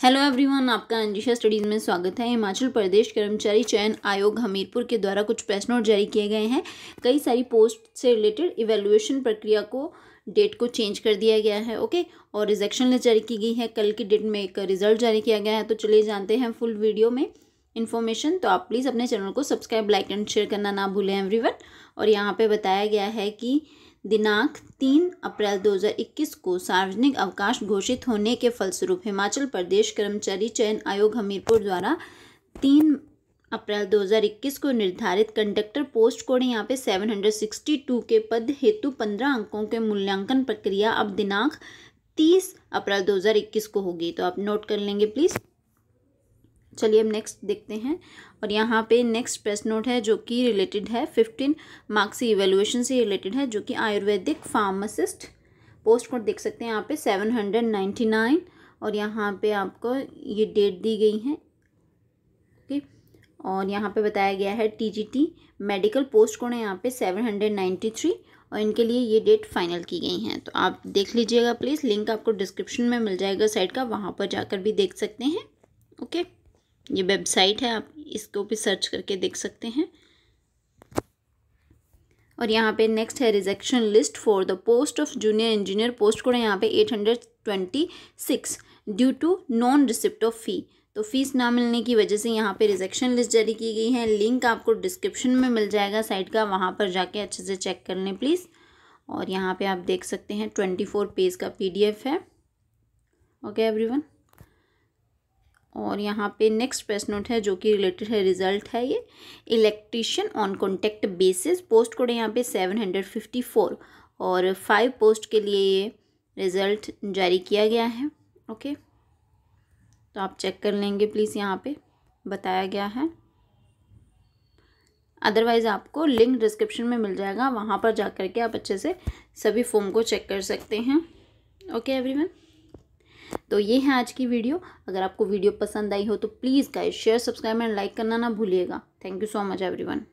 Hello everyone आपका अंजिशा studies में स्वागत है। हिमाचल प्रदेश कर्मचारी चयन आयोग हमीरपुर के द्वारा कुछ प्रेस नोट जारी किए गए हैं। कई सारी पोस्ट से रिलेटेड इवेल्युएशन प्रक्रिया को डेट को चेंज कर दिया गया है ओके और रिजेक्शन लिस्ट जारी की गई है। कल की डेट में एक रिज़ल्ट जारी किया गया है। तो चलिए जानते हैं फुल वीडियो में इन्फॉर्मेशन तो आप प्लीज़ अपने चैनल को सब्सक्राइब लाइक एंड शेयर करना ना भूलें एवरीवन और यहाँ पे बताया गया है कि दिनांक तीन अप्रैल 2021 को सार्वजनिक अवकाश घोषित होने के फलस्वरूप हिमाचल प्रदेश कर्मचारी चयन आयोग हमीरपुर द्वारा तीन अप्रैल 2021 को निर्धारित कंडक्टर पोस्ट कोड यहाँ पे 762 के पद हेतु 15 अंकों के मूल्यांकन प्रक्रिया अब दिनांक 30 अप्रैल 2021 को होगी। तो आप नोट कर लेंगे प्लीज़ चलिए अब नेक्स्ट देखते हैं। और यहाँ पे नेक्स्ट प्रेस नोट है जो कि रिलेटेड है फिफ्टीन मार्क्स इवेलुएशन से रिलेटेड है, जो कि आयुर्वेदिक फार्मासिस्ट पोस्ट कोड देख सकते हैं। यहाँ पे सेवन हंड्रेड नाइन्टी नाइन और यहाँ पे आपको ये डेट दी गई है। ओके और यहाँ पे बताया गया है टीजीटी मेडिकल पोस्ट कोड है यहाँ पे सेवन हंड्रेड नाइन्टी थ्री और इनके लिए ये डेट फाइनल की गई हैं। तो आप देख लीजिएगा प्लीज़ लिंक आपको डिस्क्रिप्शन में मिल जाएगा साइट का, वहाँ पर जाकर भी देख सकते हैं। ओके ये वेबसाइट है, आप इसको भी सर्च करके देख सकते हैं। और यहाँ पे नेक्स्ट है rejection list for the post of junior engineer post code है यहाँ पे eight hundred twenty six due to non receipt of fee तो फ़ीस ना मिलने की वजह से यहाँ पे रिजेक्शन लिस्ट जारी की गई है। लिंक आपको डिस्क्रिप्शन में मिल जाएगा साइट का, वहाँ पर जाके अच्छे से चेक कर लें प्लीज़ और यहाँ पे आप देख सकते हैं ट्वेंटी फोर पेज का पीडीएफ है। ओके एवरीवन और यहाँ पे नेक्स्ट प्रेस नोट है, जो कि रिलेटेड है रिज़ल्ट है ये। Electrician on contact basis post code है यहाँ पे सेवन हंड्रेड फिफ्टी फोर और फाइव पोस्ट के लिए ये रिज़ल्ट जारी किया गया है ओके तो आप चेक कर लेंगे प्लीज़ यहाँ पे, बताया गया है। अदरवाइज़ आपको लिंक डिस्क्रिप्शन में मिल जाएगा, वहाँ पर जा कर के आप अच्छे से सभी फॉर्म को चेक कर सकते हैं। ओके एवरीवन तो ये है आज की वीडियो। अगर आपको वीडियो पसंद आई हो तो please guys share subscribe and like करना ना भूलिएगा। Thank you so much everyone